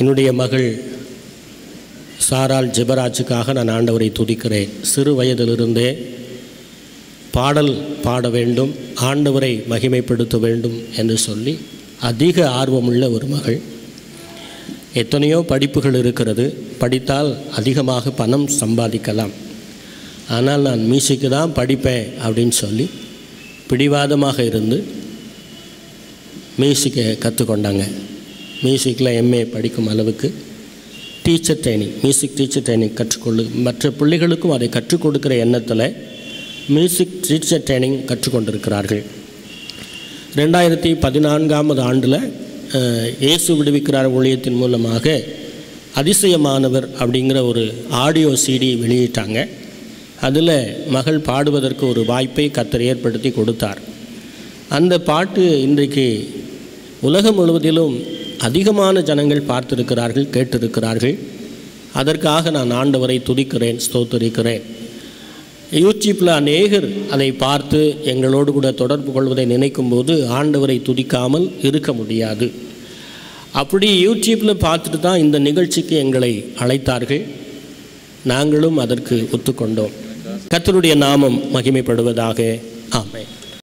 என்னுடைய மகள் சாரால் ஜிபராஜுக்காக நான் ஆண்டவரை துதிக்கிறேன். சிறு வயதிலிருந்தே பாடல் பாட வேண்டும் ஆண்டவரை மகிமைப்படுத்த வேண்டும் என்று சொல்லி அதிக ஆர்வமுள்ள ஒரு மகள். எத்தனையோ படிப்புகள் இருக்கிறது படித்தால் அதிகமாக பணம் சம்பாதிக்கலாம். ஆனால் நான் மியூசிக்கு தான் படிப்பேன் அப்படின்னு சொல்லி பிடிவாதமாக இருந்து மியூசிக்கை கற்றுக்கொண்டாங்க. மியூசிக்கில் எம்ஏ படிக்கும் அளவுக்கு teacher training music teacher training கற்றுக்கொள்ளு மற்ற பிள்ளைகளுக்கும் அதை கற்றுக் கொடுக்குற எண்ணத்தில் மியூசிக் டீச்சர் ட்ரைனிங் கற்றுக்கொண்டிருக்கிறார்கள். ரெண்டாயிரத்தி பதினான்காவது ஆண்டில் இயேசு விடுவிக்கிறார் ஊழியத்தின் மூலமாக அதிசயமானவர் அப்படிங்கிற ஒரு ஆடியோ சிடி வெளியிட்டாங்க. அதில் மகள் பாடுவதற்கு ஒரு வாய்ப்பை கத்தர் ஏற்படுத்தி கொடுத்தார். அந்த பாட்டு இன்றைக்கு உலகம் முழுவதிலும் அதிகமான ஜனங்கள் பார்த்திருக்கிறார்கள் கேட்டிருக்கிறார்கள். அதற்காக நான் ஆண்டவரை துதிக்கிறேன் ஸ்தோத்தரிக்கிறேன். யூடியூப்பில் அநேகர் அதை பார்த்து எங்களோடு கூட தொடர்பு கொள்வதை நினைக்கும் போது ஆண்டவரை துதிக்காமல் இருக்க முடியாது. அப்படி யூடியூப்பில் பார்த்துட்டு தான் இந்த நிகழ்ச்சிக்கு எங்களை அழைத்தார்கள். நாங்களும் அதற்கு ஒத்துக்கொண்டோம். கத்தருடைய நாமம் மகிமைப்படுவதாக. ஆமை